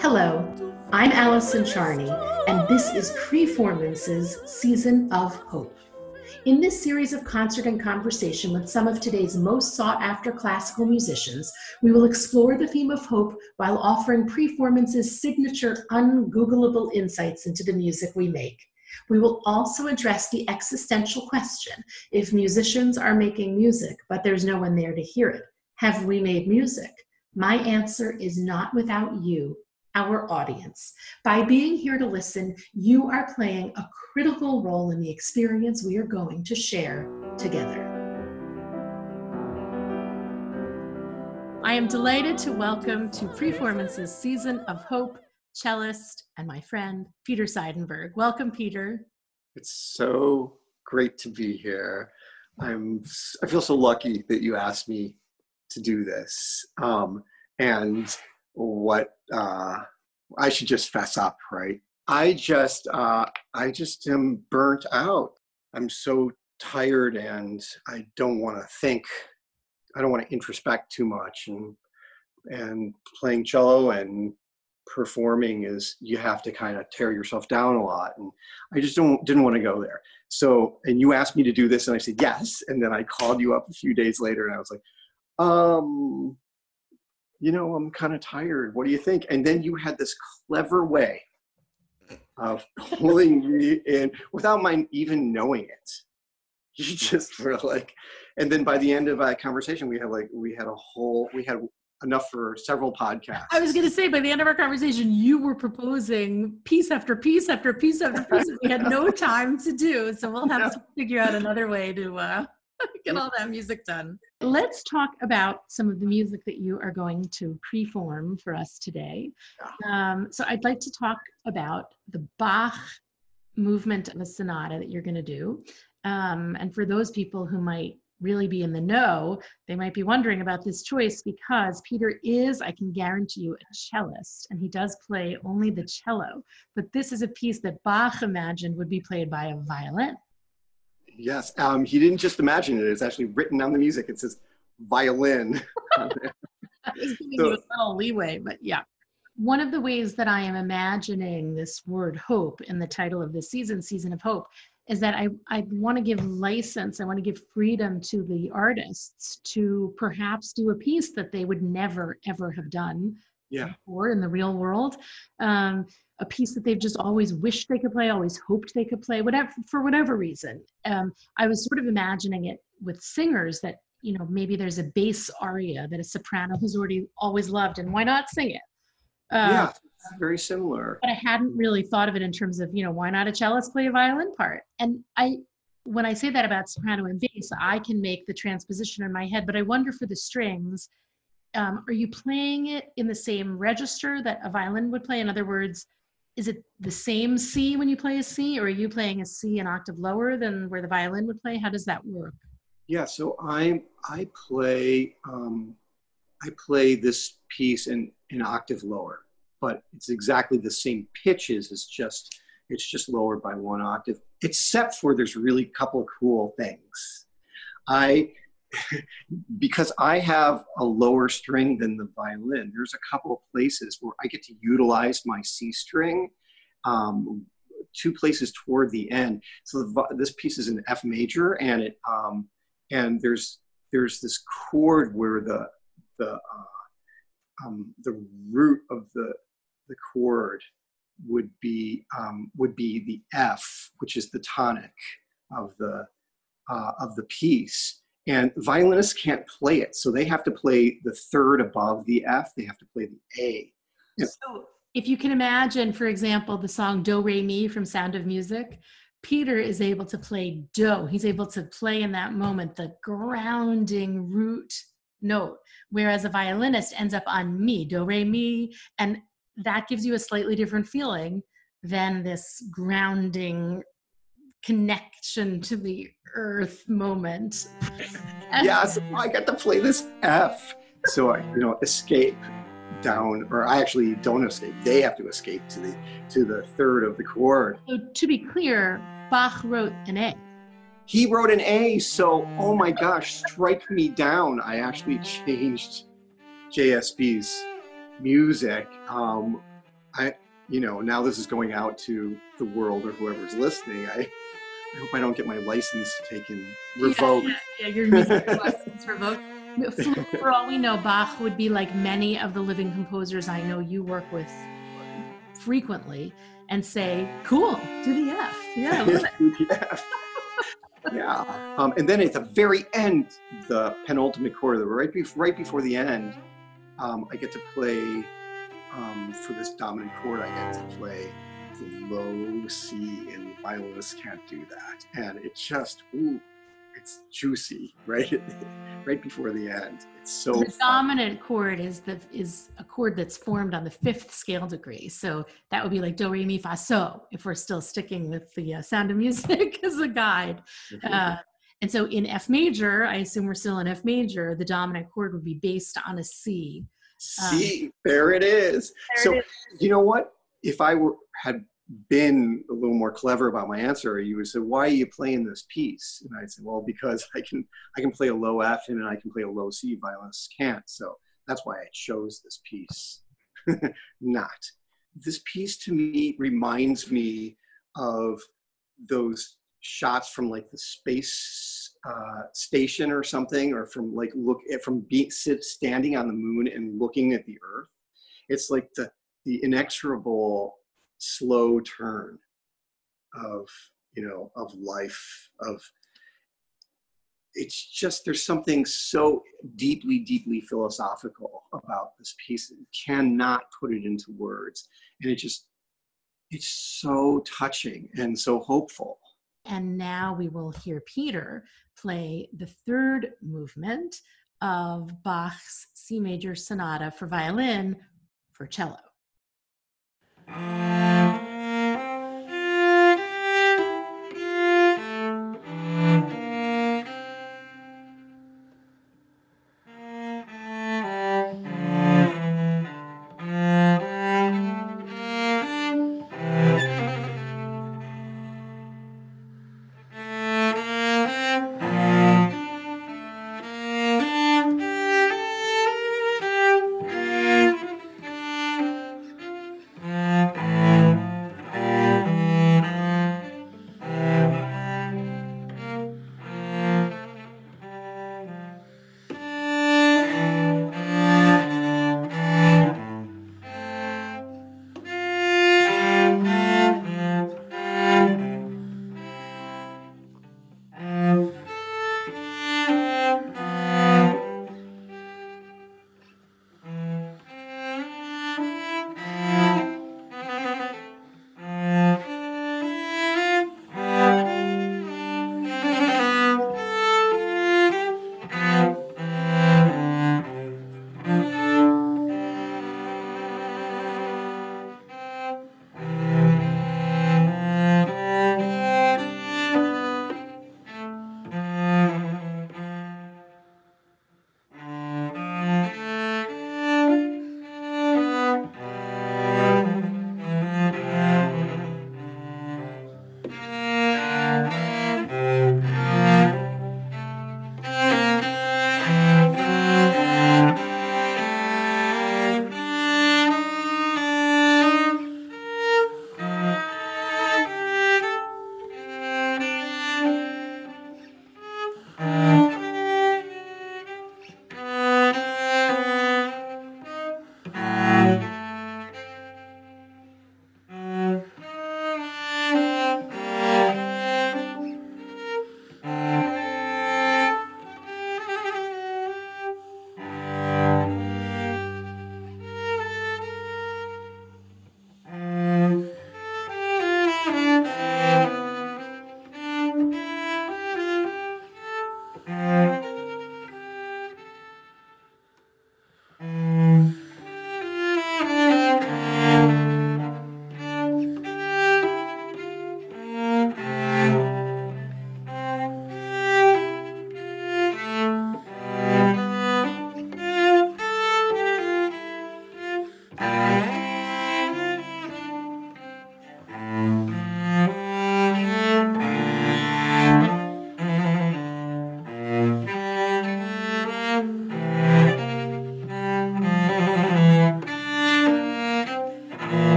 Hello, I'm Allison Charney, and this is Preformance's Season of Hope. In this series of concert and conversation with some of today's most sought after classical musicians, we will explore the theme of hope while offering Preformance's signature ungoogleable insights into the music we make. We will also address the existential question if musicians are making music, but there's no one there to hear it, have we made music? My answer is not without you, our audience. By being here to listen, you are playing a critical role in the experience we are going to share together. I am delighted to welcome to Preformance's Season of Hope cellist and my friend Peter Seidenberg. Welcome, Peter. It's so great to be here. I'm I feel so lucky that you asked me to do this. Um, and what uh, I should just fess up, right? I just uh, I just am burnt out. I'm so tired, and I don't want to think. I don't want to introspect too much, and and playing cello and performing is you have to kind of tear yourself down a lot and i just don't didn't want to go there so and you asked me to do this and i said yes and then i called you up a few days later and i was like um you know, I'm kind of tired. What do you think? And then you had this clever way of pulling me in without my even knowing it. You just were like, and then by the end of our conversation, we had like, we had a whole, we had enough for several podcasts. I was going to say, by the end of our conversation, you were proposing piece after piece after piece after piece. we had no time to do, so we'll have to figure out another way to uh, get all that music done. Let's talk about some of the music that you are going to preform for us today. Um, so I'd like to talk about the Bach movement of a sonata that you're going to do. Um, and for those people who might really be in the know, they might be wondering about this choice because Peter is, I can guarantee you, a cellist, and he does play only the cello. But this is a piece that Bach imagined would be played by a violin. Yes, um, he didn't just imagine it. It's actually written on the music. It says violin. I was giving so, you a little leeway, but yeah. One of the ways that I am imagining this word hope in the title of this season, Season of Hope, is that I, I want to give license, I want to give freedom to the artists to perhaps do a piece that they would never, ever have done yeah. before in the real world. Um, a piece that they've just always wished they could play, always hoped they could play, whatever for whatever reason. Um, I was sort of imagining it with singers that you know maybe there's a bass aria that a soprano has already always loved, and why not sing it? Uh, yeah, very similar. But I hadn't really thought of it in terms of you know why not a cellist play a violin part? And I when I say that about soprano and bass, I can make the transposition in my head, but I wonder for the strings. Um, are you playing it in the same register that a violin would play? In other words, is it the same C when you play a C, or are you playing a C an octave lower than where the violin would play? How does that work? Yeah, so I I play um, I play this piece in an octave lower, but it's exactly the same pitches. It's just it's just lowered by one octave, except for there's really a couple of cool things. I because I have a lower string than the violin, there's a couple of places where I get to utilize my C string, um, two places toward the end. So the, this piece is in F major, and it um, and there's there's this chord where the the uh, um, the root of the the chord would be um, would be the F, which is the tonic of the uh, of the piece and violinists can't play it so they have to play the third above the f they have to play the a. So if you can imagine for example the song do re mi from sound of music peter is able to play do. He's able to play in that moment the grounding root note whereas a violinist ends up on mi do re mi and that gives you a slightly different feeling than this grounding connection to the earth moment. yes, I got to play this F. So I, you know, escape down, or I actually don't escape. They have to escape to the to the third of the chord. So to be clear, Bach wrote an A. He wrote an A, so oh my gosh, strike me down. I actually changed JSB's music. Um, I, you know, now this is going out to the world or whoever's listening. I, I hope I don't get my license taken revoked. Yeah, yeah, yeah your music license revoked. For all we know, Bach would be like many of the living composers I know you work with frequently and say, "Cool, do the F." Yeah, do the F. yeah, um, and then at the very end, the penultimate chord, right, be- right before the end, um, I get to play um, for this dominant chord. I get to play low C, and violinists can't do that, and it just ooh, it's juicy, right? right before the end. It's so the fun. dominant chord is the is a chord that's formed on the fifth scale degree. So that would be like do re mi fa so if we're still sticking with the uh, sound of music as a guide. Mm-hmm. Uh, and so in F major, I assume we're still in F major. The dominant chord would be based on a C. C, um, there it is. There so it is. you know what? If I were had been a little more clever about my answer, you would say, "Why are you playing this piece?" And I'd say, "Well, because I can I can play a low F and I can play a low C. Violinists can't, so that's why I chose this piece." Not this piece to me reminds me of those shots from like the space uh, station or something, or from like look from being sit standing on the moon and looking at the Earth. It's like the the inexorable slow turn of you know of life of it's just there's something so deeply deeply philosophical about this piece you cannot put it into words. And it just it's so touching and so hopeful. And now we will hear peter play the third movement of bach's c major sonata for violin for cello Thank you.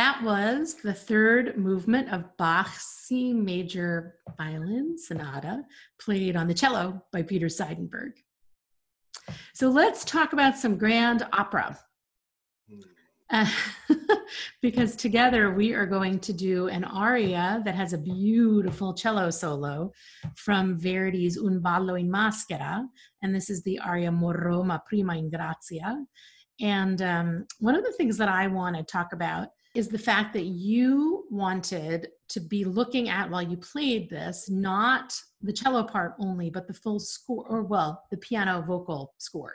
That was the third movement of Bach's C major violin sonata, played on the cello by Peter Seidenberg. So let's talk about some grand opera. Uh, because together we are going to do an aria that has a beautiful cello solo from Verdi's Un ballo in maschera. And this is the aria Morrò ma prima in grazia. And um, one of the things that I want to talk about is the fact that you wanted to be looking at while you played this, not the cello part only, but the full score, or well, the piano vocal score.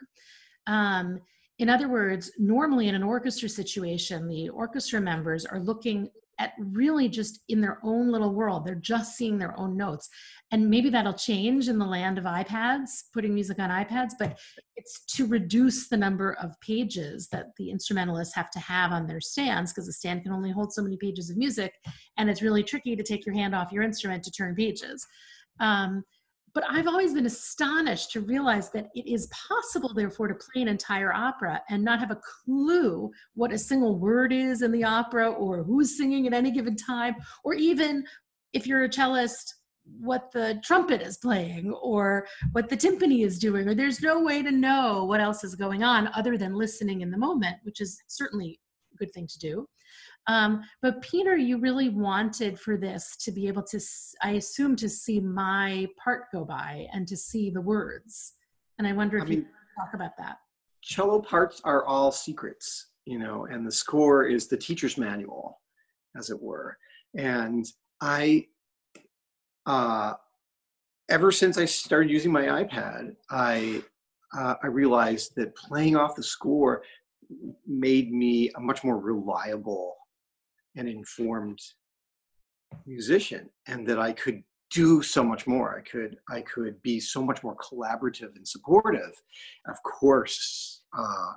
Um, in other words, normally in an orchestra situation, the orchestra members are looking at really just in their own little world. They're just seeing their own notes. And maybe that'll change in the land of iPads, putting music on iPads, but it's to reduce the number of pages that the instrumentalists have to have on their stands because the stand can only hold so many pages of music. And it's really tricky to take your hand off your instrument to turn pages. Um, but I've always been astonished to realize that it is possible, therefore, to play an entire opera and not have a clue what a single word is in the opera or who's singing at any given time, or even if you're a cellist, what the trumpet is playing or what the timpani is doing, or there's no way to know what else is going on other than listening in the moment, which is certainly a good thing to do. Um, but Peter, you really wanted for this to be able to, I assume, to see my part go by and to see the words. And I wonder if I mean, you talk about that. Cello parts are all secrets, you know, and the score is the teacher's manual, as it were. And I, uh, ever since I started using my iPad, I uh, I realized that playing off the score made me a much more reliable an informed musician and that I could do so much more. I could I could be so much more collaborative and supportive. Of course, uh,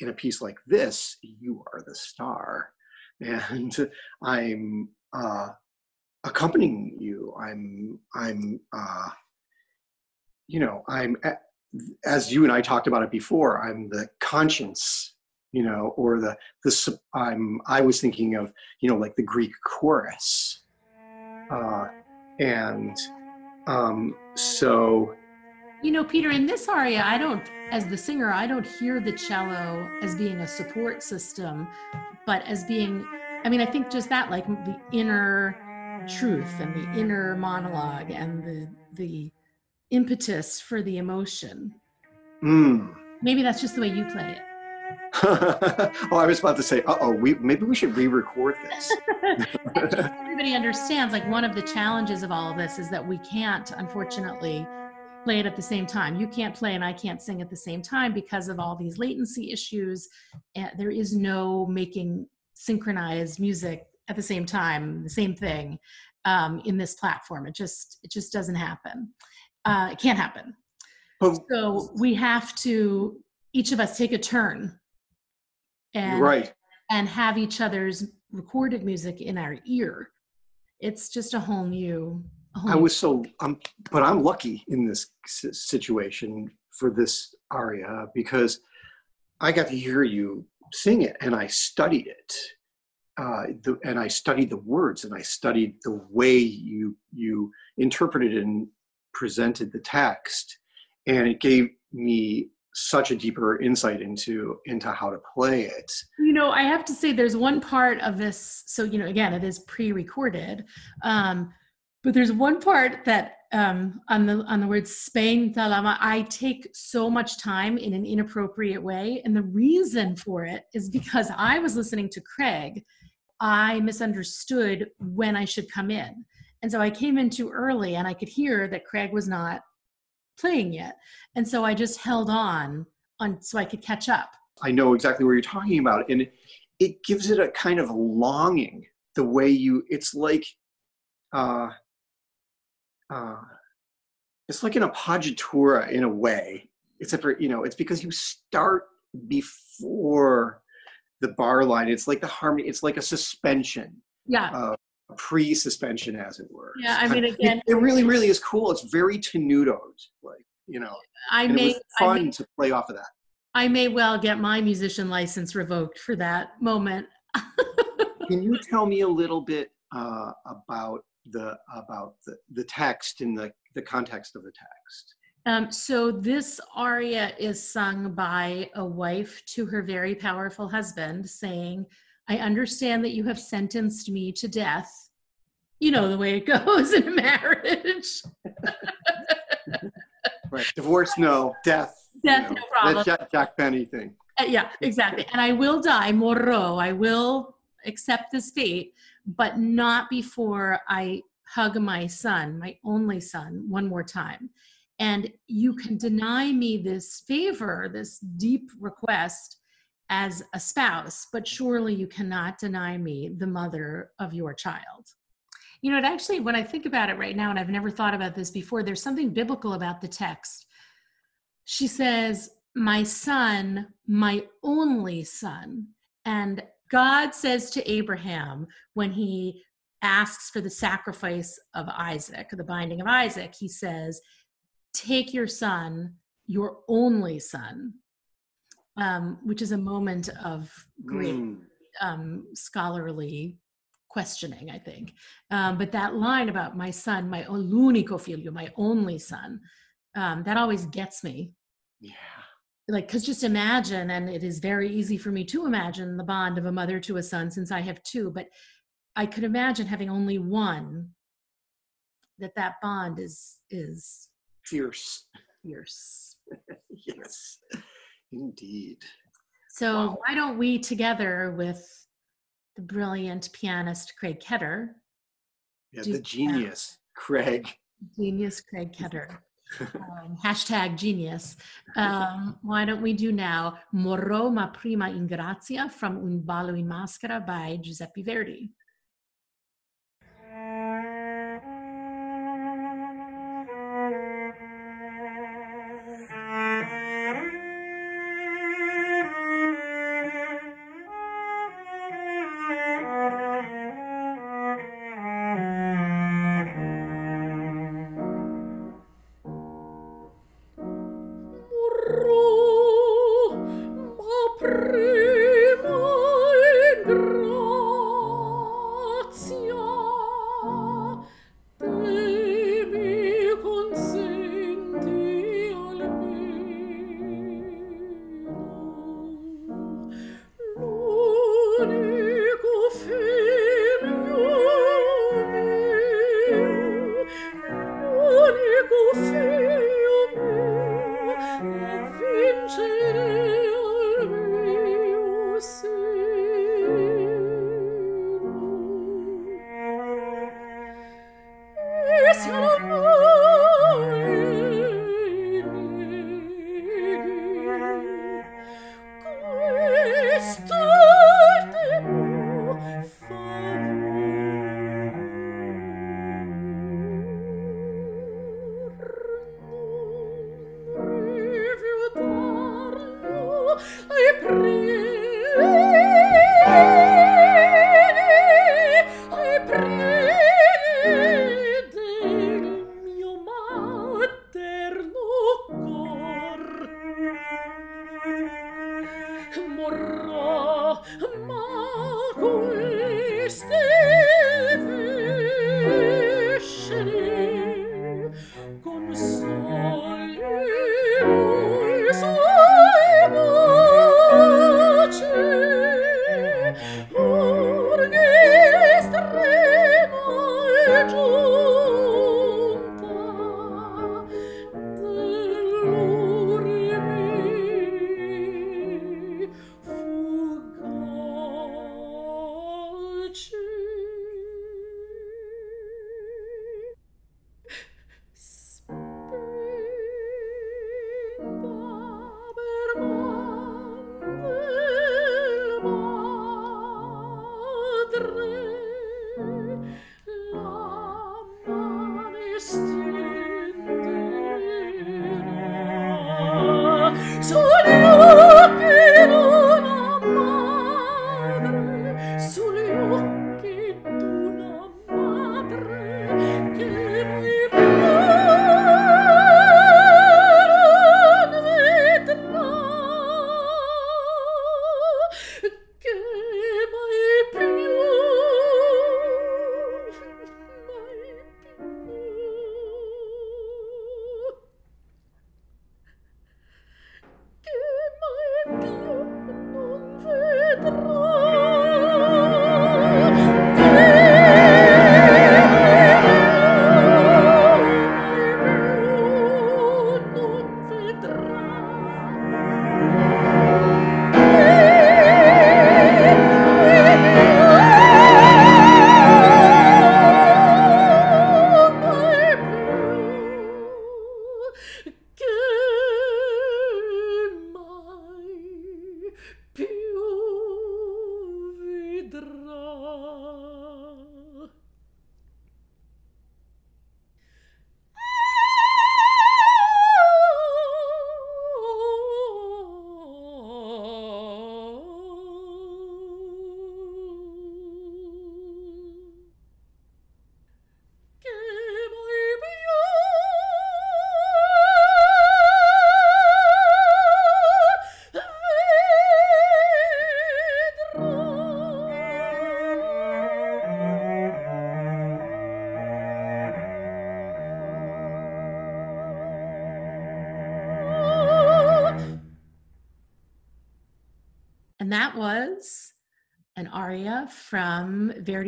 in a piece like this, you are the star, and I'm uh, accompanying you. I'm I'm uh, you know I'm as you and I talked about it before. I'm the conscience you know, or the the I'm I was thinking of you know like the Greek chorus, uh, and um, so. You know, Peter, in this aria, I don't, as the singer, I don't hear the cello as being a support system, but as being, I mean, I think just that, like the inner truth and the inner monologue and the the impetus for the emotion. Mm. Maybe that's just the way you play it. oh, I was about to say, uh oh, we maybe we should re-record this. Everybody understands. Like one of the challenges of all of this is that we can't, unfortunately, play it at the same time. You can't play and I can't sing at the same time because of all these latency issues. There is no making synchronized music at the same time, the same thing um, in this platform. It just it just doesn't happen. Uh, it can't happen. But, so we have to each of us take a turn and right. and have each other's recorded music in our ear. It's just a whole new a whole i was so um but i'm lucky in this situation for this aria because i got to hear you sing it and i studied it uh, the, and I studied the words and I studied the way you you interpreted and presented the text, and it gave me such a deeper insight into into how to play it. You know i have to say there's one part of this so you know again it is pre-recorded um but there's one part that um on the on the word spain talama i take so much time in an inappropriate way and the reason for it is because i was listening to craig i misunderstood when i should come in. And so i came in too early and i could hear that craig was not playing yet. And so I just held on on so I could catch up. I know exactly what you're talking about. And it, gives it a kind of longing the way you it's like uh uh it's like an appoggiatura in a way except for you know it's because you start before the bar line it's like the harmony it's like a suspension yeah uh, pre-suspension, as it were. Yeah, I mean, again, it, it, really, really is cool. It's very tenutoed, like you know. I may fun may, to play off of that. I may well get my musician license revoked for that moment. can you tell me a little bit uh, about the about the, the text in the, the context of the text? Um, so this aria is sung by a wife to her very powerful husband, saying, "I understand that you have sentenced me to death." You know the way it goes in a marriage. right, divorce, no, death. Death, you know, no problem. That Jack, Jack Benny thing. Uh, yeah, exactly. And I will die, morro. I will accept this fate, but not before I hug my son, my only son, one more time. And you can deny me this favor, this deep request as a spouse, but surely you cannot deny me the mother of your child. You know, it actually, when I think about it right now, and I've never thought about this before, there's something biblical about the text. She says, My son, my only son. And God says to Abraham when he asks for the sacrifice of Isaac, the binding of Isaac, he says, Take your son, your only son, um, which is a moment of great mm. um, scholarly questioning, I think. Um, but that line about my son, my l'unico figlio, my only son, um, that always gets me. Yeah like because just imagine and it is very easy for me to imagine the bond of a mother to a son since i have two but i could imagine having only one that that bond is is fierce fierce yes indeed so wow. why don't we together with the brilliant pianist craig ketter yeah the genius that? craig genius craig ketter um, hashtag genius. Um, why don't we do now Morrò ma prima in grazia from Un ballo in maschera by Giuseppe Verdi.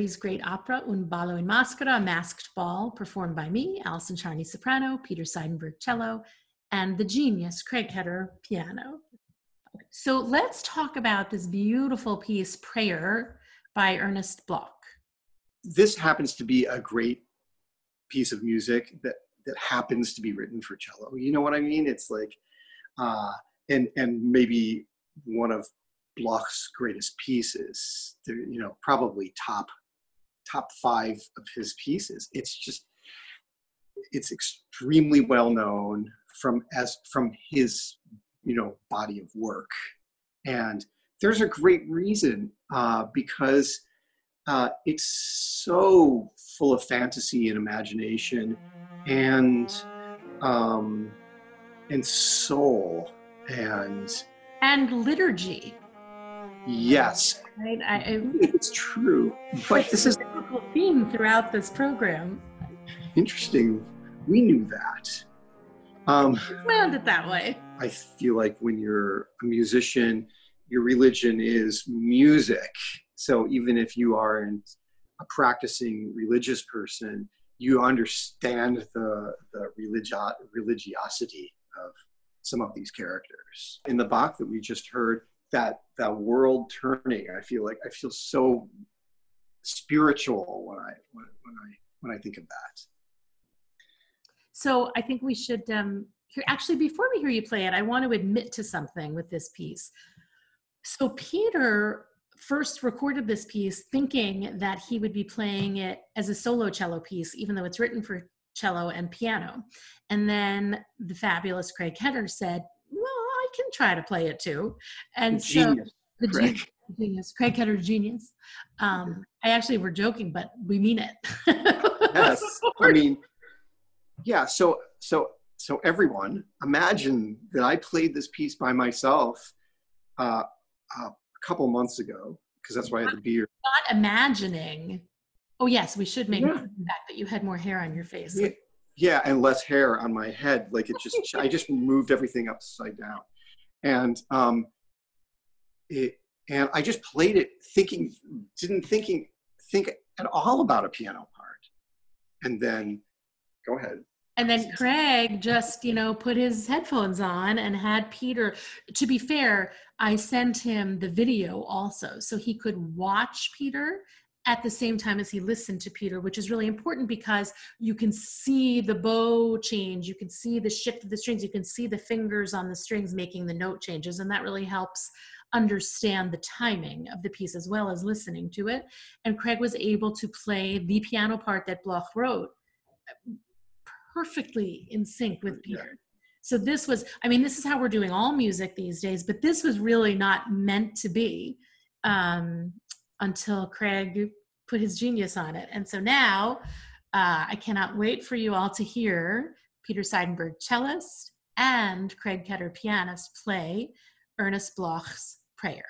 Verdi's great opera Un ballo in maschera, masked ball, performed by me, Allison Charney soprano, Peter Seidenberg cello, and the genius Craig Ketter piano. So let's talk about this beautiful piece, Prayer, by Ernest Bloch. This happens to be a great piece of music that that happens to be written for cello. You know what I mean? It's like, uh, and and maybe one of Bloch's greatest pieces. You know, probably top top five of his pieces. It's just it's extremely well known from as from his you know body of work, and there's a great reason uh, because uh, it's so full of fantasy and imagination and um, and soul and and liturgy Yes. Right. I, I, it's true. But this is theme throughout this program. Interesting. We knew that. Um, planned it that way. I feel like when you're a musician, your religion is music. So even if you aren't a practicing religious person, you understand the the religio- religiosity of some of these characters. In the Bach that we just heard, that that world turning. I feel like I feel so spiritual when I when, when I when I think of that. So I think we should um, hear, actually before we hear you play it, I want to admit to something with this piece. So Peter first recorded this piece thinking that he would be playing it as a solo cello piece, even though it's written for cello and piano. And then the fabulous Craig Ketter said, "Well, I can try to play it too. And genius, so the Craig. Genius, Craig Ketter genius. Um, I actually were joking, but we mean it. yes, I mean, yeah. So so so everyone, imagine that I played this piece by myself uh, uh, a couple months ago because that's why I had the beard. Not imagining. Oh yes, we should make yeah. that that you had more hair on your face. Yeah. yeah, and less hair on my head. Like it just, I just moved everything upside down and um, it, and I just played it thinking, didn't thinking think at all about a piano part, and then go ahead. And then Craig just, you know, put his headphones on and had Peter. To be fair, I sent him the video also so he could watch Peter at the same time as he listened to Peter, which is really important because you can see the bow change, you can see the shift of the strings, you can see the fingers on the strings making the note changes, and that really helps understand the timing of the piece as well as listening to it. And Craig was able to play the piano part that Bloch wrote perfectly in sync with Peter. Yeah. So this was, I mean, this is how we're doing all music these days, but this was really not meant to be. Um, until Craig put his genius on it. And so now uh, I cannot wait for you all to hear Peter Seidenberg, cellist, and Craig Ketter, pianist, play Ernest Bloch's Prayer.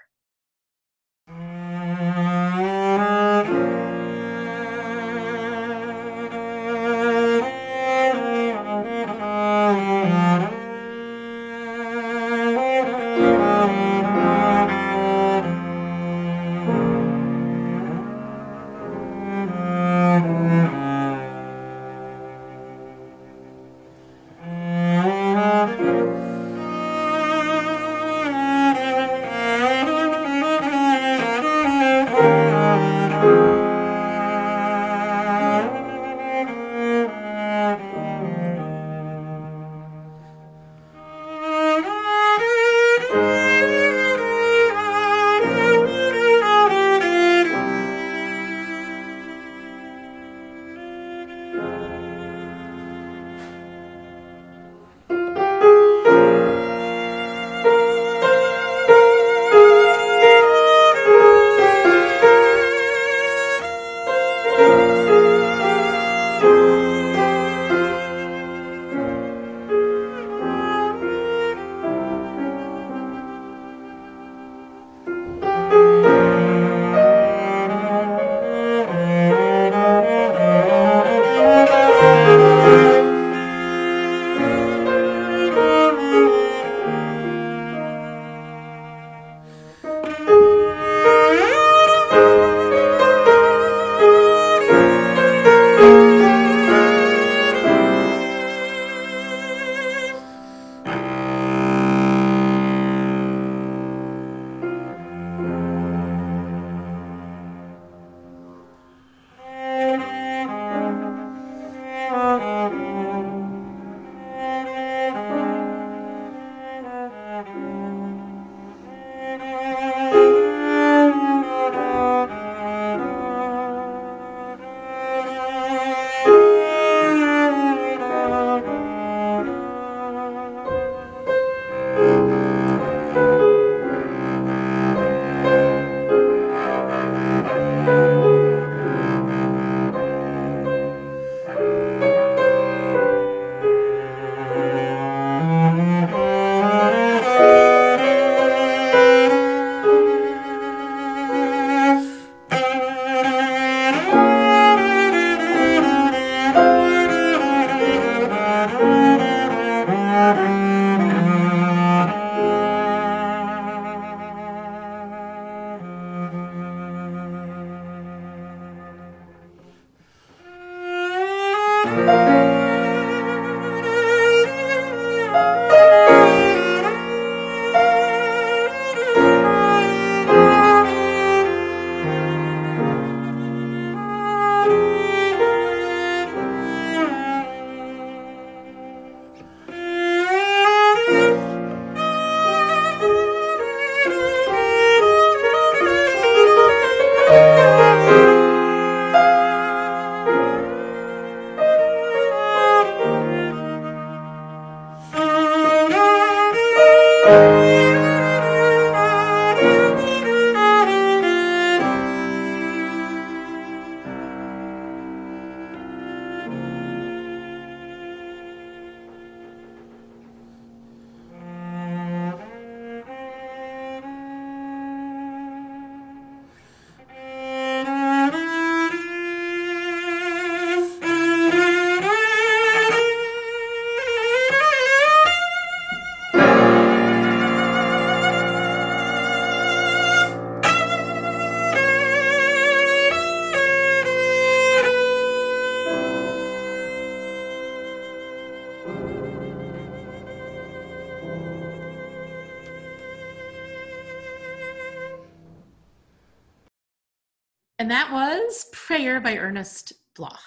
And that was Prayer by Ernest Bloch,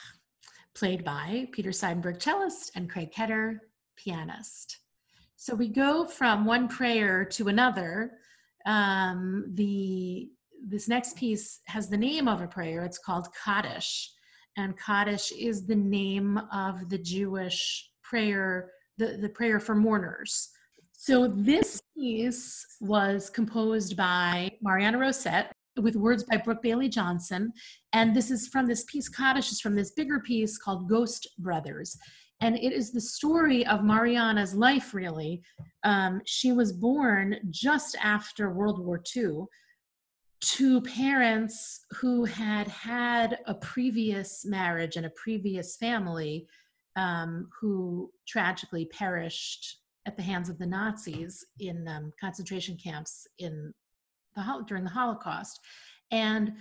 played by Peter Seidenberg, cellist, and Craig Ketter, pianist. So we go from one prayer to another. Um, the this next piece has the name of a prayer. It's called Kaddish, and Kaddish is the name of the Jewish prayer, the, the prayer for mourners. So this piece was composed by Marianna Rosett, with words by Brooke Bailey Johnson. And this is from this piece, Kaddish is from this bigger piece called Ghost Brothers. And it is the story of Marianna's life, really. Um, she was born just after World War II to parents who had had a previous marriage and a previous family um, who tragically perished at the hands of the Nazis in um, concentration camps in the during the Holocaust, and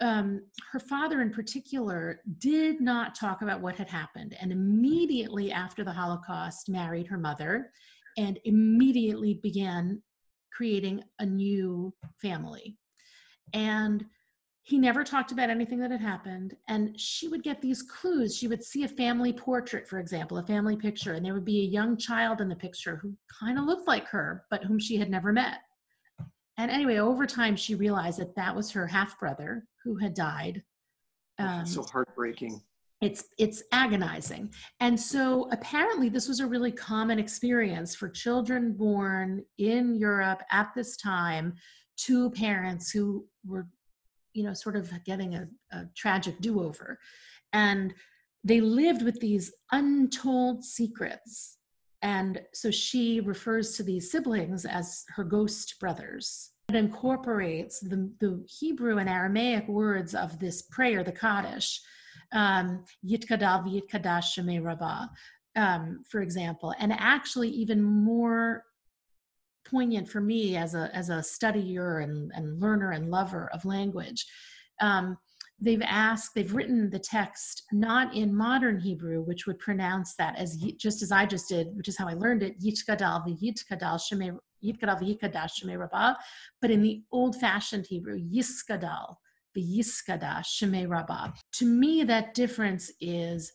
um, her father in particular did not talk about what had happened, and immediately after the Holocaust married her mother, and immediately began creating a new family, and he never talked about anything that had happened. And she would get these clues. She would see a family portrait for example a family picture and there would be a young child in the picture who kind of looked like her but whom she had never met and anyway, over time, she realized that that was her half brother who had died. Um, so heartbreaking. It's it's agonizing, and so apparently this was a really common experience for children born in Europe at this time to parents who were, you know, sort of getting a, a tragic do-over, and they lived with these untold secrets and so she refers to these siblings as her ghost brothers. It incorporates the, the Hebrew and Aramaic words of this prayer, the Kaddish, um, Yitkadal v'yitkadash shemei rabbah, um, for example, and actually even more poignant for me as a as a studier and, and learner and lover of language. Um, they've asked, they've written the text not in modern Hebrew, which would pronounce that as just as I just did, which is how I learned it, Yitkadal v'yitkadal shemei Yitkadal v'yitkadash shemei rabbah, but in the old-fashioned Hebrew, Yiskadal v'yiskadash shemei rabbah. To me, that difference is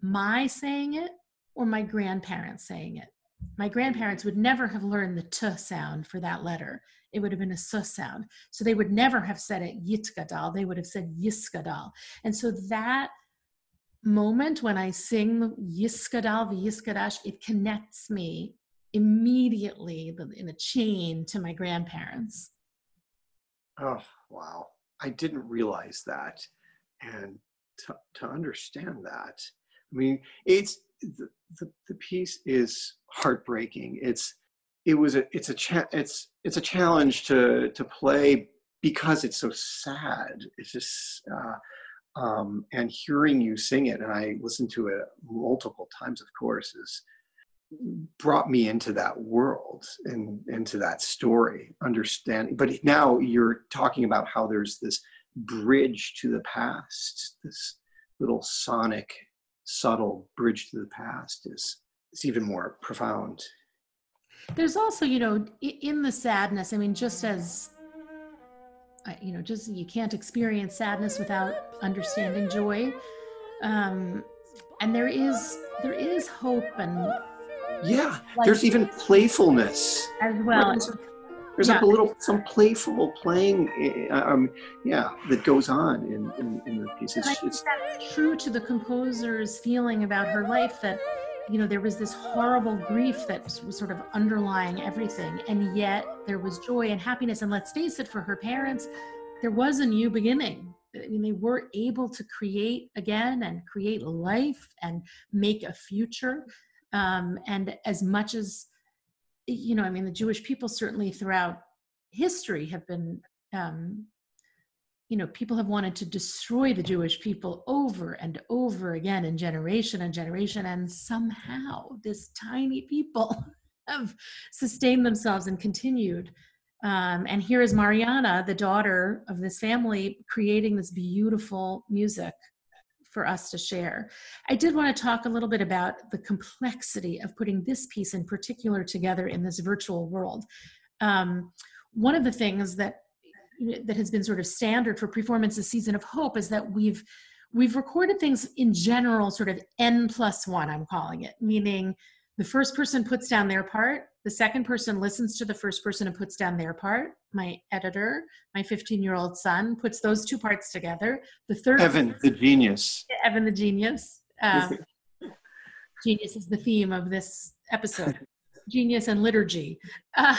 my saying it or my grandparents saying it. My grandparents would never have learned the t sound for that letter it would have been a s sound. So they would never have said it yitkadal, they would have said yiskadal. And so that moment when I sing yiskadal, yiskadash, it connects me immediately in a chain to my grandparents. Oh, wow. I didn't realize that. And to, to understand that, I mean, it's the, the, piece is heartbreaking. It's it was a it's a cha- it's it's a challenge to to play because it's so sad. It's just uh, um, and hearing you sing it, and I listened to it multiple times, of course, is brought me into that world and into that story understanding but now you're talking about how there's this bridge to the past this little sonic subtle bridge to the past is it's even more profound. There's also you know in the sadness i mean just as you know just you can't experience sadness without understanding joy. Um and there is there is hope and yeah like, there's even playfulness. as well there's, yeah. like a little some playful playing eh, um yeah that goes on in in, in the piece it's, it's that's true to the composer's feeling about her life that you know there was this horrible grief that was sort of underlying everything and yet there was joy and happiness and let's face it for her parents there was a new beginning I mean, they were able to create again and create life and make a future. Um, and as much as, you know, I mean, the Jewish people certainly throughout history have been, um, you know, people have wanted to destroy the Jewish people over and over again in generation and generation. And somehow this tiny people have sustained themselves and continued um, and here is Marianna, the daughter of this family, creating this beautiful music for us to share. I did want to talk a little bit about the complexity of putting this piece in particular together in this virtual world. Um, one of the things that that has been sort of standard for performances season of hope is that we've we've recorded things in general sort of n plus one i'm calling it meaning the first person puts down their part the second person listens to the first person and puts down their part. My editor my 15 year old son puts those two parts together. The third evan person, the genius. Evan the genius. Um, genius is the theme of this episode. Genius and liturgy. Uh,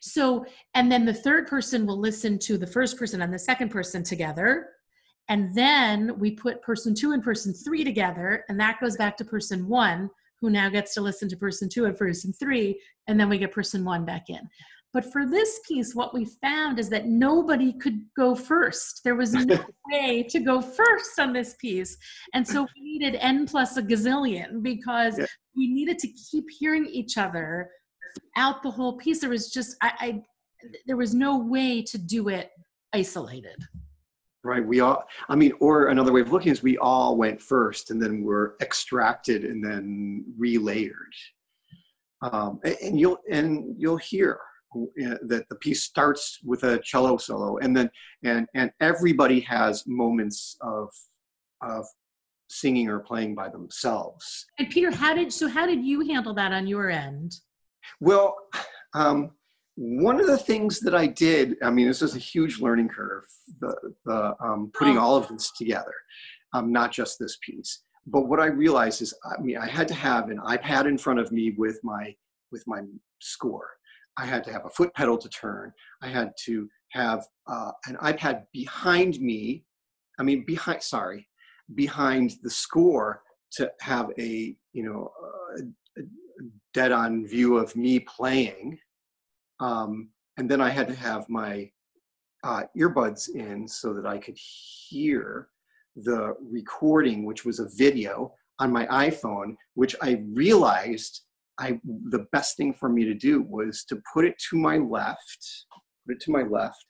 so and then the third person will listen to the first person and the second person together. And then we put person two and person three together and that goes back to person one who now gets to listen to person two and person three, and then we get person one back in. But for this piece, what we found is that nobody could go first. There was no way to go first on this piece. And so we needed N plus a gazillion because yeah. we needed to keep hearing each other throughout the whole piece. There was just, I, I there was no way to do it isolated right? We all i mean or another way of looking is we all went first and then were extracted and then relayered. Um, and you'll and you'll hear uh, that the piece starts with a cello solo and then and and everybody has moments of of singing or playing by themselves. And peter how did so how did you handle that on your end? Well um, one of the things that I did, I mean, this is a huge learning curve, the, the um, putting all of this together, um, not just this piece. But what I realized is, I mean, I had to have an iPad in front of me with my with my score. I had to have a foot pedal to turn. I had to have uh, an iPad behind me. I mean, behind, sorry, behind the score to have a you know a, a dead on view of me playing um, and then I had to have my uh, earbuds in so that I could hear the recording, which was a video on my iPhone, which I realized I the best thing for me to do was to put it to my left, put it to my left,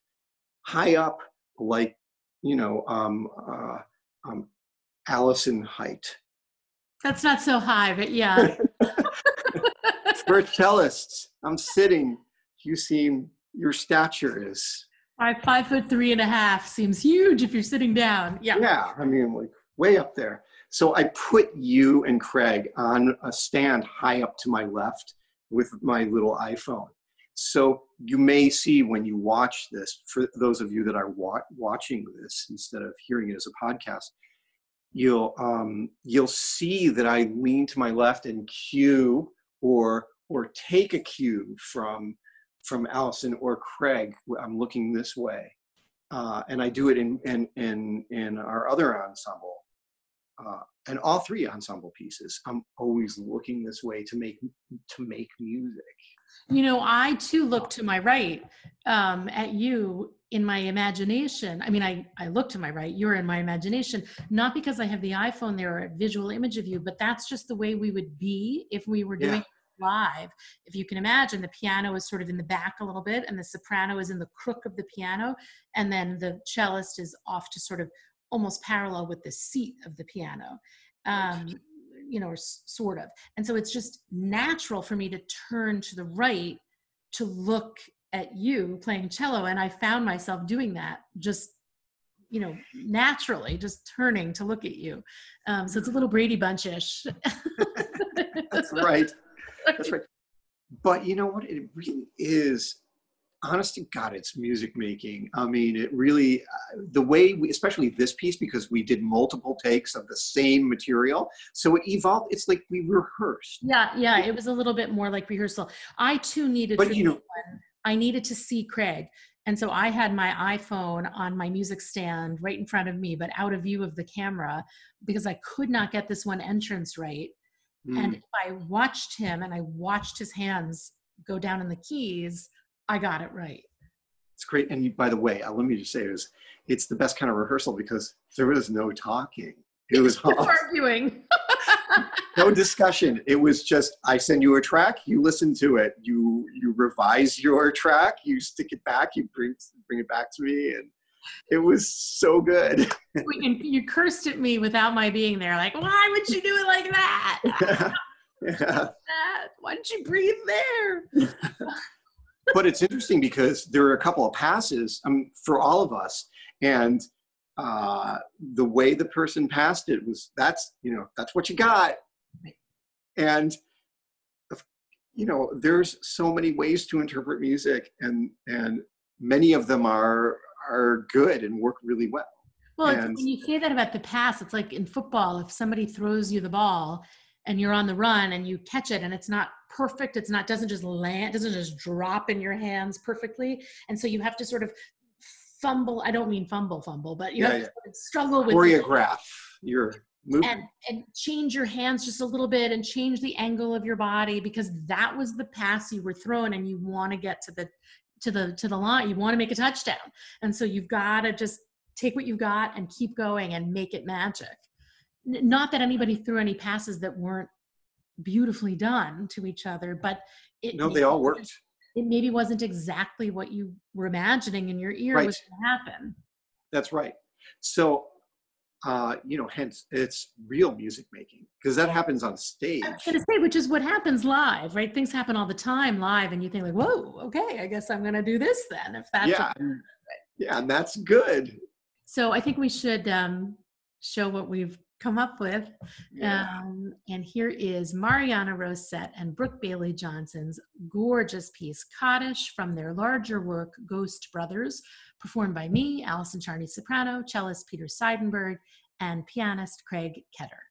high up like you know um, uh, um, Allison height. That's not so high, but yeah. For cellists, I'm sitting you seem your stature is five five foot three and a half seems huge if you're sitting down. Yeah. Yeah, I mean like way up there. So I put you and Craig on a stand high up to my left with my little iPhone. So you may see when you watch this, for those of you that are wa- watching this instead of hearing it as a podcast, you'll um, you'll see that I lean to my left and cue or or take a cue from from Allison or Craig, I'm looking this way. Uh, and I do it in, in, in, in our other ensemble uh, and all three ensemble pieces, I'm always looking this way to make to make music. You know, I too look to my right um, at you in my imagination. I mean, I, I look to my right, you're in my imagination, not because I have the iPhone there or a visual image of you, but that's just the way we would be if we were doing yeah. Live. If you can imagine, the piano is sort of in the back a little bit, and the soprano is in the crook of the piano, and then the cellist is off to sort of almost parallel with the seat of the piano. Um, you know, or sort of. And so it's just natural for me to turn to the right to look at you playing cello. And I found myself doing that just, you know, naturally, just turning to look at you. Um, so it's a little Brady Bunchish. That's right. That's right. But you know what? It really is honest to God, it's music making. I mean, it really, uh, the way we, especially this piece, because we did multiple takes of the same material. So it evolved. It's like we rehearsed. Yeah, yeah. It was a little bit more like rehearsal. I too needed, but you know, I needed to see Craig. And so I had my iPhone on my music stand right in front of me, but out of view of the camera because I could not get this one entrance right. Mm. And if I watched him and I watched his hands go down in the keys, I got it right. It's great. And you, by the way, uh, let me just say, it was, it's the best kind of rehearsal because there was no talking. It was arguing. no discussion. It was just I send you a track, you listen to it, you you revise your track, you stick it back, you bring bring it back to me, and it was so good. you cursed at me without my being there, like, why would you do it like that? yeah. Why didn't you breathe there? but it's interesting because there are a couple of passes um, for all of us, and uh, the way the person passed it was that's you know that's what you got, and you know there's so many ways to interpret music, and and many of them are are good and work really well. Well, and, when you say that about the pass, it's like in football, if somebody throws you the ball and you're on the run and you catch it and it's not perfect it's not doesn't just land doesn't just drop in your hands perfectly and so you have to sort of fumble i don't mean fumble fumble but you yeah, have yeah. to struggle with choreograph your movement and, and change your hands just a little bit and change the angle of your body because that was the pass you were throwing and you want to get to the to the to the line you want to make a touchdown and so you've got to just take what you've got and keep going and make it magic not that anybody threw any passes that weren't beautifully done to each other, but it no, they all worked. It maybe wasn't exactly what you were imagining in your ear right. was going to happen. That's right. So, uh, you know, hence it's real music making because that happens on stage. I was going to say, which is what happens live, right? Things happen all the time live, and you think like, "Whoa, okay, I guess I'm going to do this then." If that's yeah, yeah, and that's good. So I think we should um, show what we've come up with. Yeah. Um, and here is Marianna Rosett and Brooke Bailey Johnson's gorgeous piece, Kaddish, from their larger work, Ghost Brothers, performed by me, Allison Charney soprano, cellist Peter Seidenberg, and pianist Craig Ketter.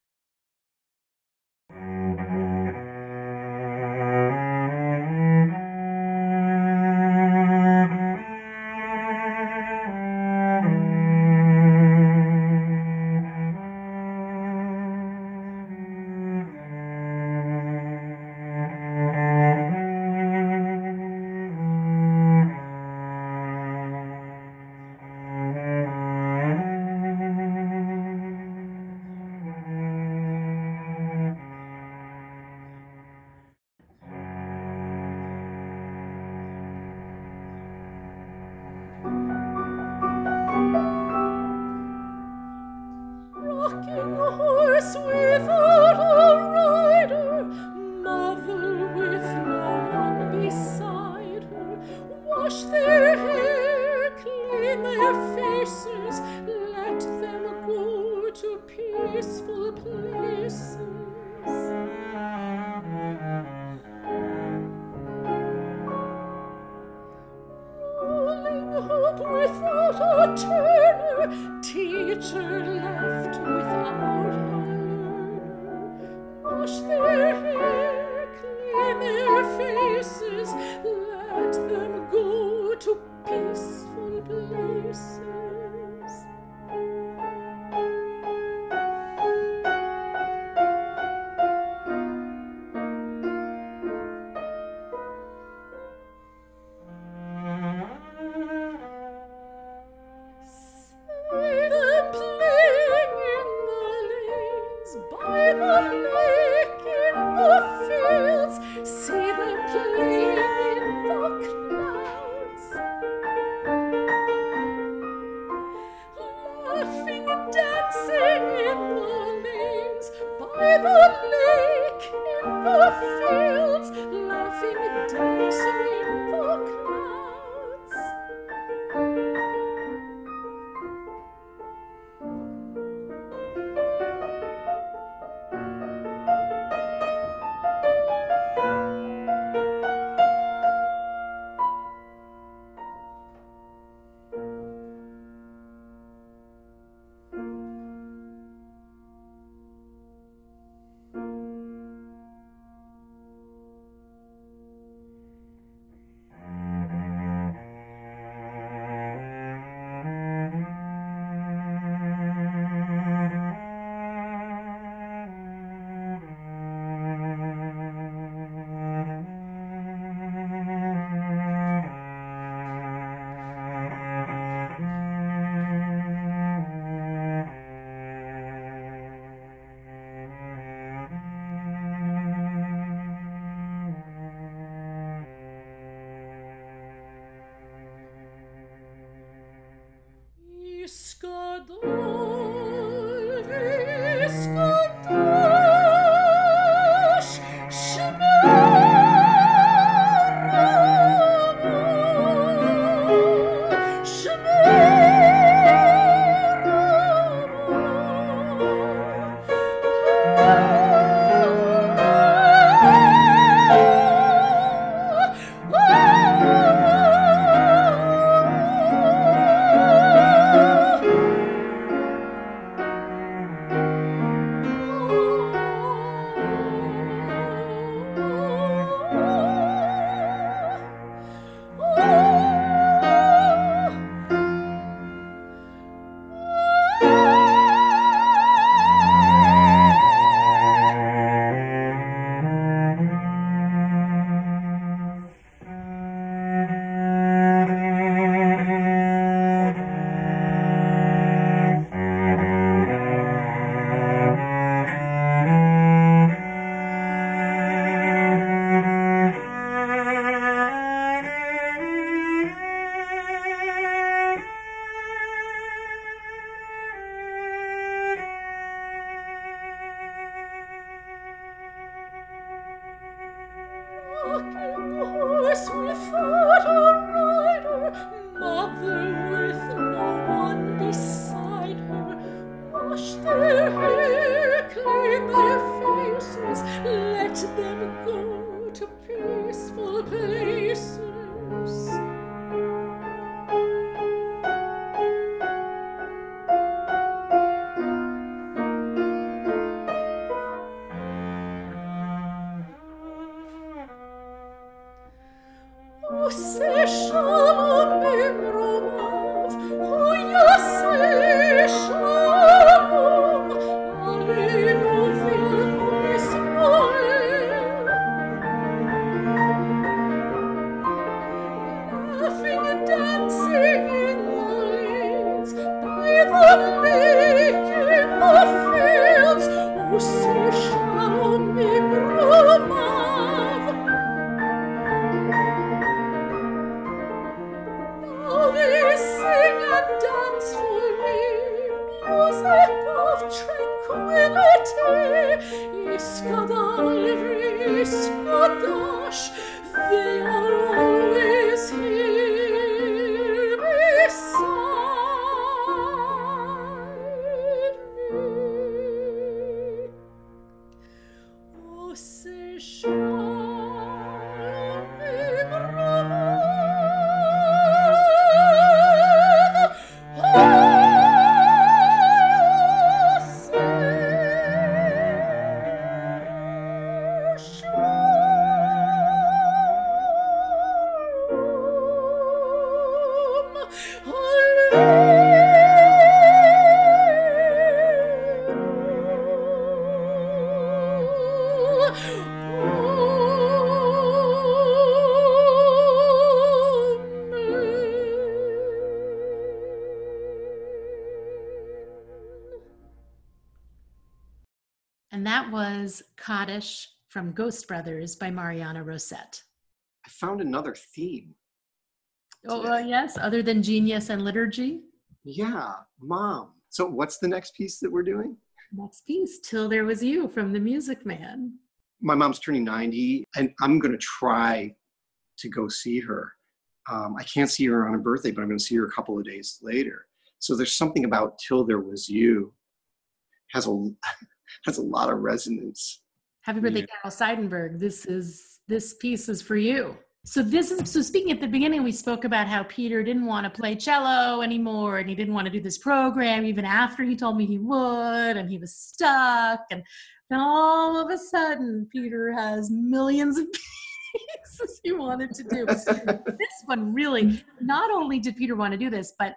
a teacher left without a. Wash their hair, clean their faces, from Ghost Brothers by Marianna Rosett. I found another theme. Oh, uh, yes, other than genius and liturgy. Yeah, mom. So, what's the next piece that we're doing? Next piece, Till There Was You from The Music Man. My mom's turning 90, and I'm going to try to go see her. Um, I can't see her on her birthday, but I'm going to see her a couple of days later. So, there's something about Till There Was You has a has a lot of resonance. Happy birthday, yeah. Carol Seidenberg. This is this piece is for you. So this is so speaking at the beginning, we spoke about how Peter didn't want to play cello anymore and he didn't want to do this program even after he told me he would, and he was stuck. And then all of a sudden, Peter has millions of pieces he wanted to do. this one really, not only did Peter want to do this, but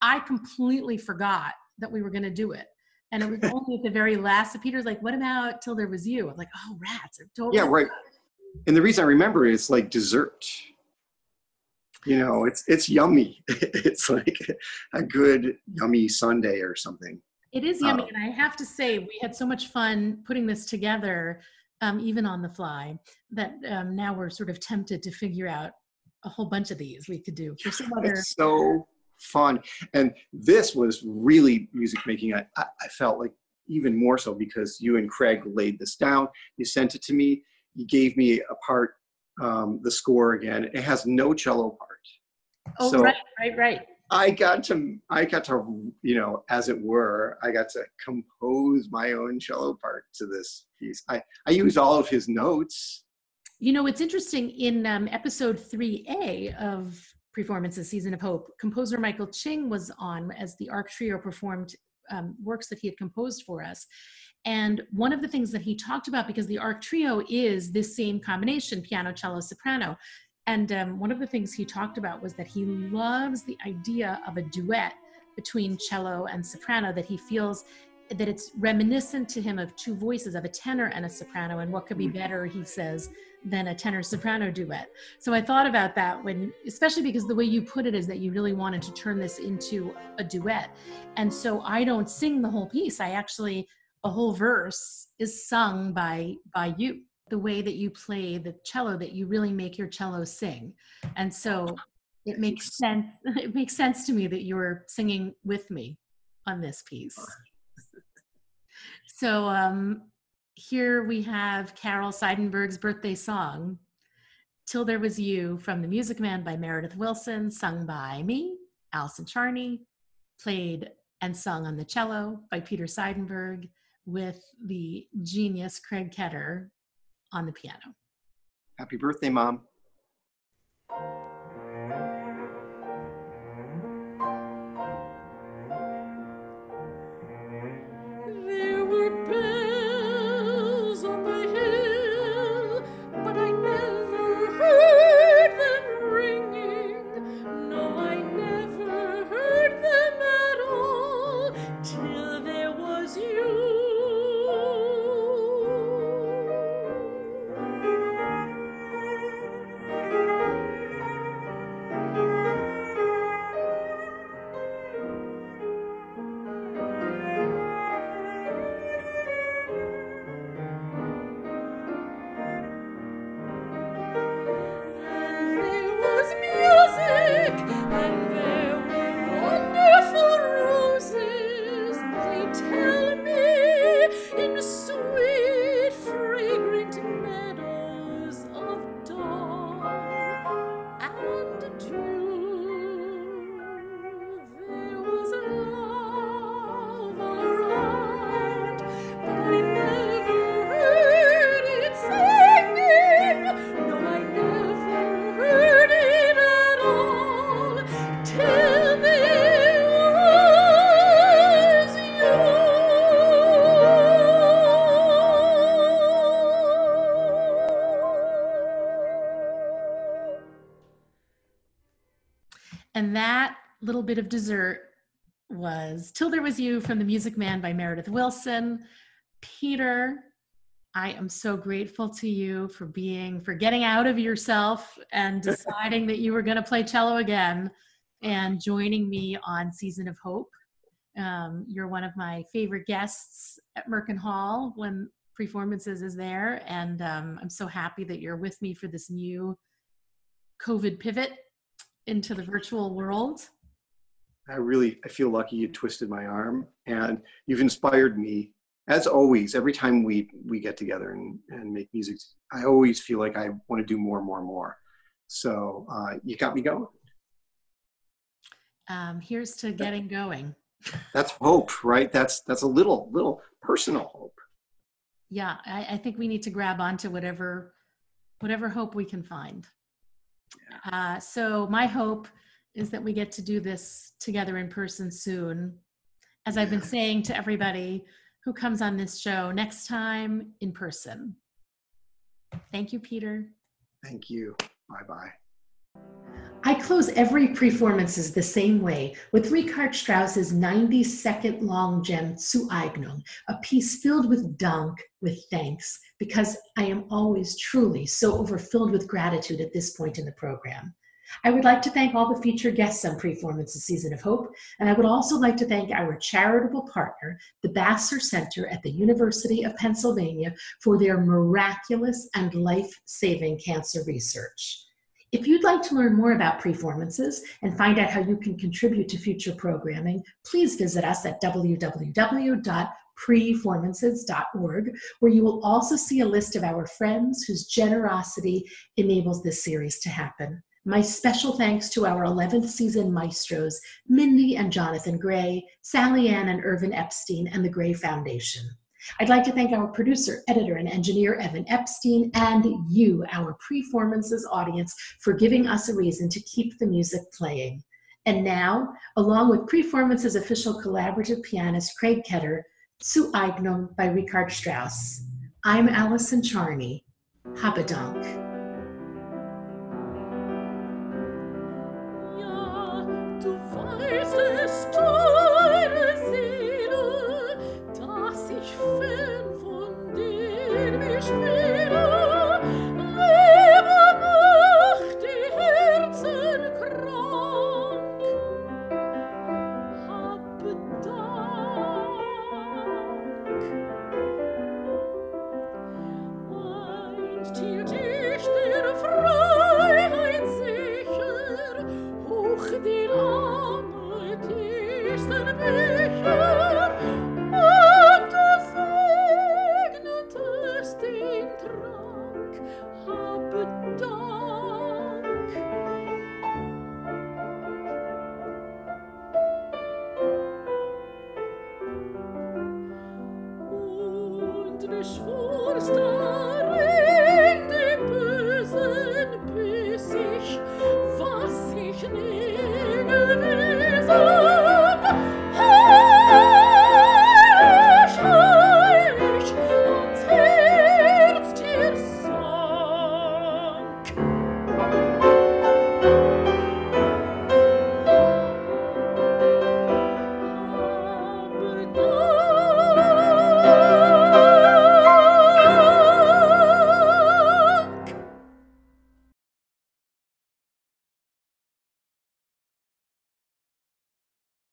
I completely forgot that we were going to do it. And it was only at the very last. So Peter's like, "What about till there was you?" I'm like, "Oh, rats!" Totally yeah, right. And the reason I remember it, it's like dessert. You know, it's it's yummy. it's like a good yummy sundae or something. It is yummy, um, and I have to say, we had so much fun putting this together, um, even on the fly, that um, now we're sort of tempted to figure out a whole bunch of these we could do for some other. It's so fun. And this was really music making. I, I felt like even more so because you and Craig laid this down. You sent it to me. You gave me a part, um, the score again. It has no cello part. Oh, so right, right, right. I got to, I got to, you know, as it were, I got to compose my own cello part to this piece. I, I used all of his notes. You know, it's interesting in um, episode 3A of performances season of hope composer michael ching was on as the arc trio performed um, works that he had composed for us and one of the things that he talked about because the arc trio is this same combination piano cello soprano and um, one of the things he talked about was that he loves the idea of a duet between cello and soprano that he feels that it's reminiscent to him of two voices of a tenor and a soprano and what could be mm. better he says than a tenor soprano duet. So i thought about that when especially because the way you put it is that you really wanted to turn this into a duet. And so i don't sing the whole piece. I actually a whole verse is sung by by you. The way that you play the cello that you really make your cello sing. And so it makes sense it makes sense to me that you're singing with me on this piece. So um, here we have Carol Seidenberg's birthday song, Till There Was You, from The Music Man by Meredith Wilson, sung by me, Allison Charney, played and sung on the cello by Peter Seidenberg, with the genius Craig Ketter on the piano. Happy birthday, Mom. Bit of dessert was Till There Was You from The Music Man by Meredith Wilson. Peter, I am so grateful to you for being, for getting out of yourself and deciding that you were going to play cello again and joining me on Season of Hope. Um, you're one of my favorite guests at Merkin Hall when Performances is there, and um, I'm so happy that you're with me for this new COVID pivot into the virtual world. I really I feel lucky you twisted my arm, and you've inspired me as always. Every time we we get together and, and make music, I always feel like I want to do more and more and more. So uh, you got me going. Um, here's to getting going. That's hope, right? That's that's a little little personal hope. Yeah, I, I think we need to grab onto whatever whatever hope we can find. Uh, so my hope is that we get to do this together in person soon. As I've been saying to everybody who comes on this show, next time in person. Thank you, Peter. Thank you. Bye bye. I close every performances the same way with Richard Strauss's 90 second long gem Zueignung, a piece filled with Dank, with thanks, because I am always truly so overfilled with gratitude at this point in the program. I would like to thank all the featured guests on Performances Season of Hope, and I would also like to thank our charitable partner, the Basser Center at the University of Pennsylvania, for their miraculous and life saving cancer research. If you'd like to learn more about performances and find out how you can contribute to future programming, please visit us at www.preformances.org, where you will also see a list of our friends whose generosity enables this series to happen. My special thanks to our 11th season maestros, Mindy and Jonathan Gray, Sally Ann and Irvin Epstein, and the Gray Foundation. I'd like to thank our producer, editor, and engineer, Evan Epstein, and you, our performances audience, for giving us a reason to keep the music playing. And now, along with Performances official collaborative pianist Craig Ketter, Zueignung by Richard Strauss. I'm Allison Charney. Habedank.